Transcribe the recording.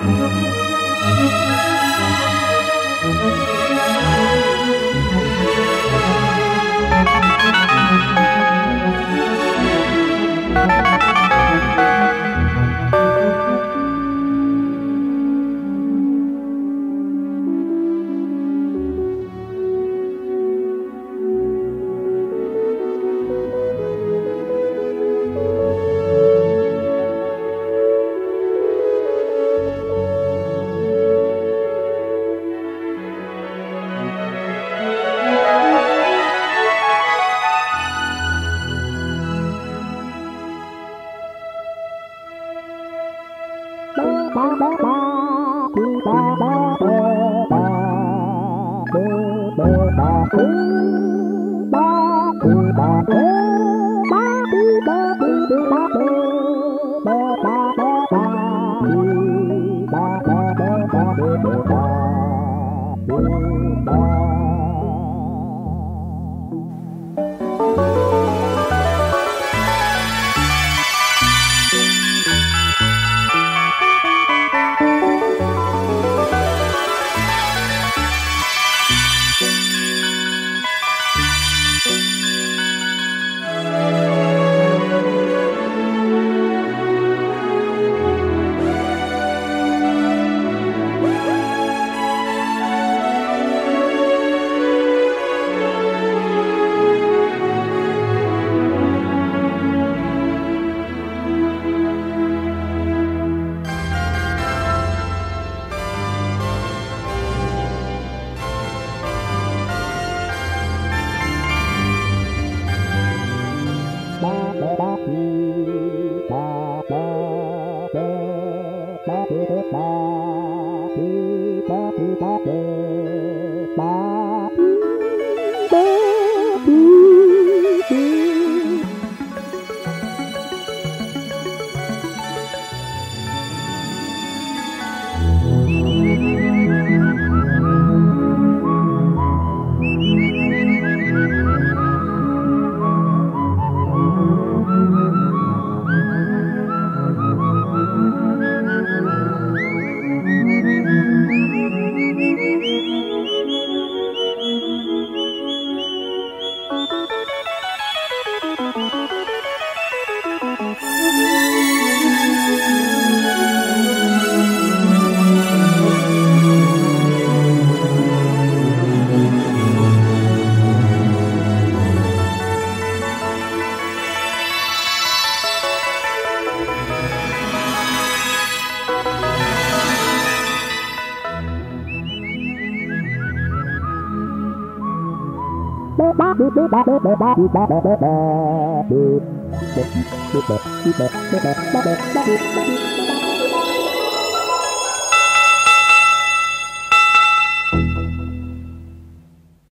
Thank you. Bye. ta ti ta ti ta ti ta ti Thank you.